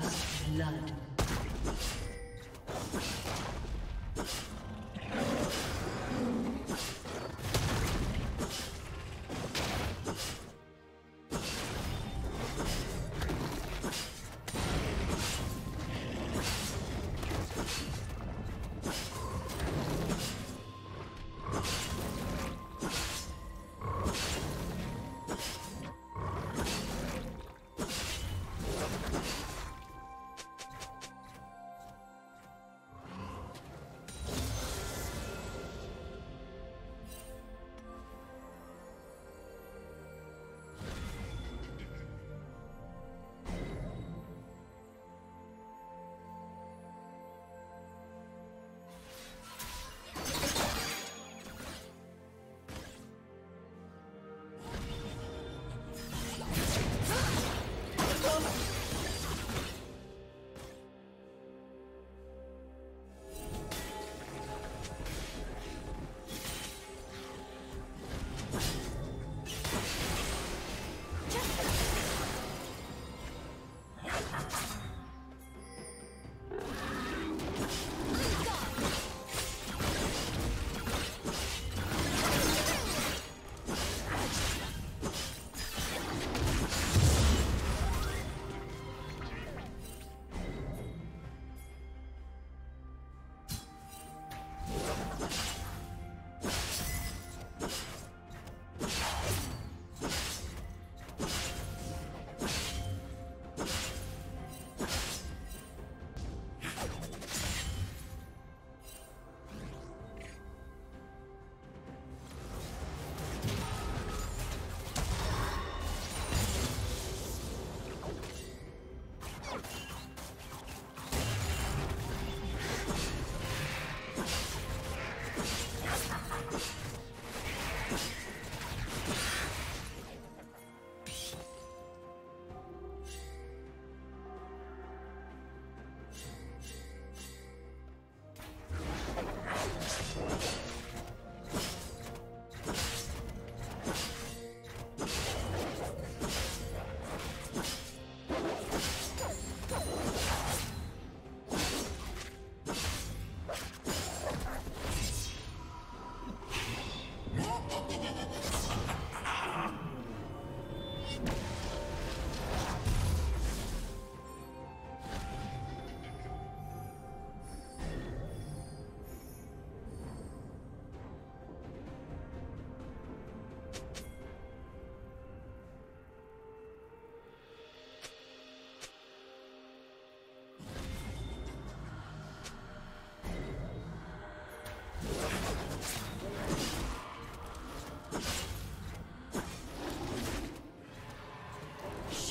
First blood.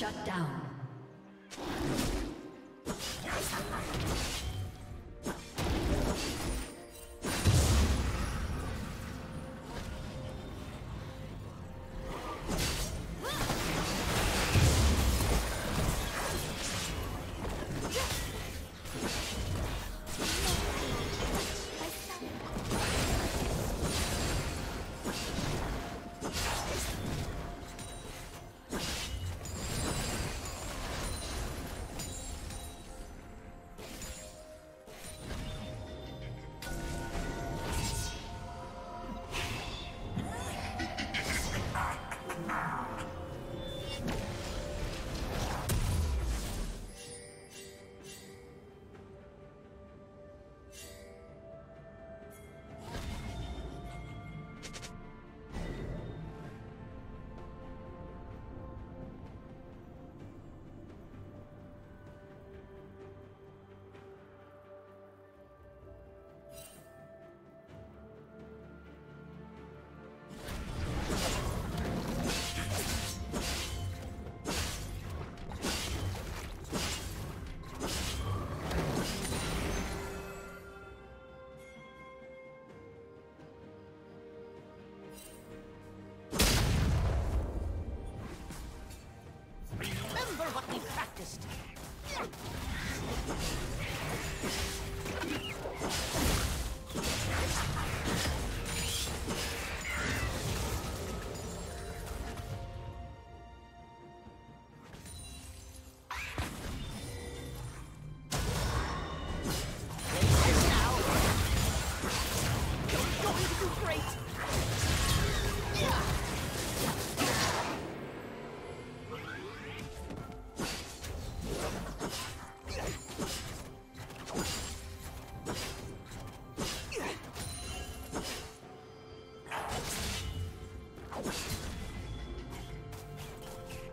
Shut down.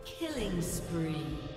Killing spree.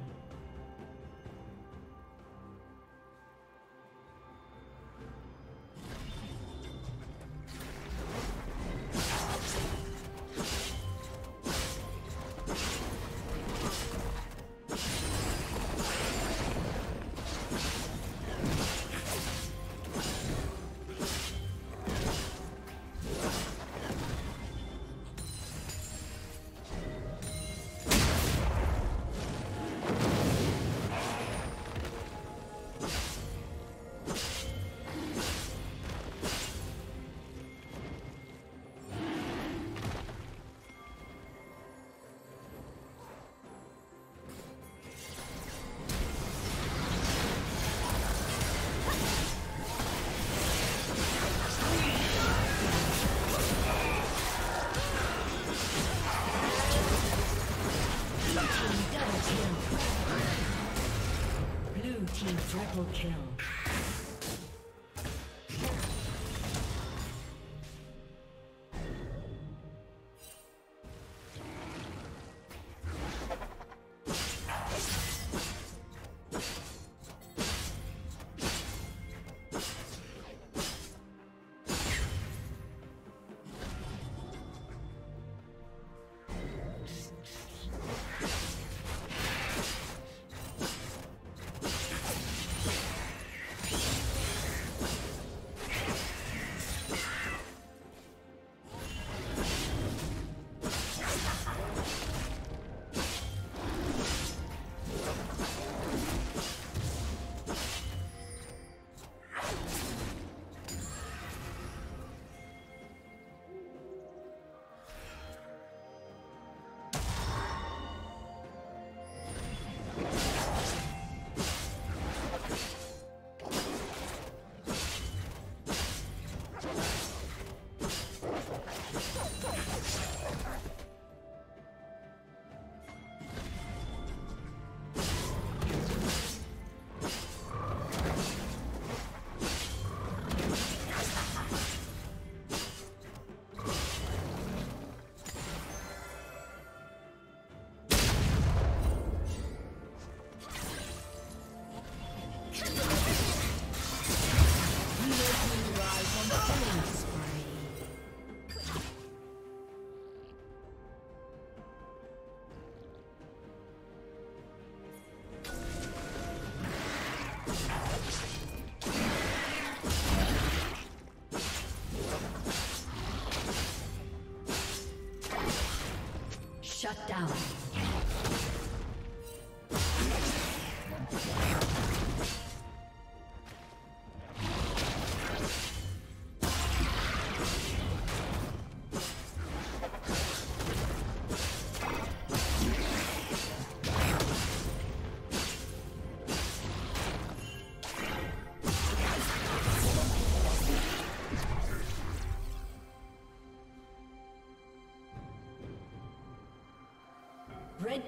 Down.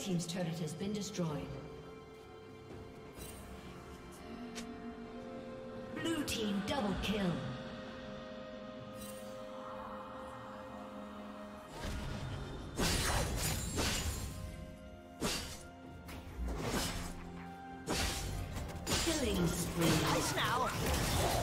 Team's turret has been destroyed. Blue team double kill. Killing spree. Now.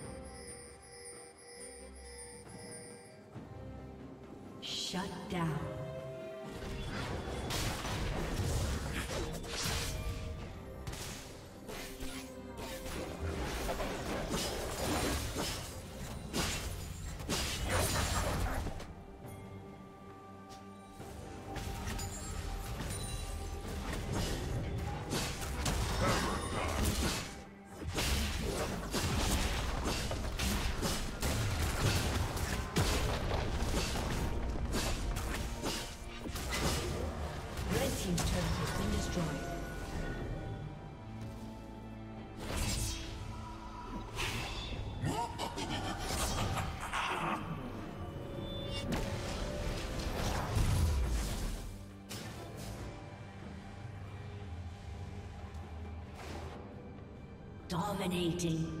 Dominating.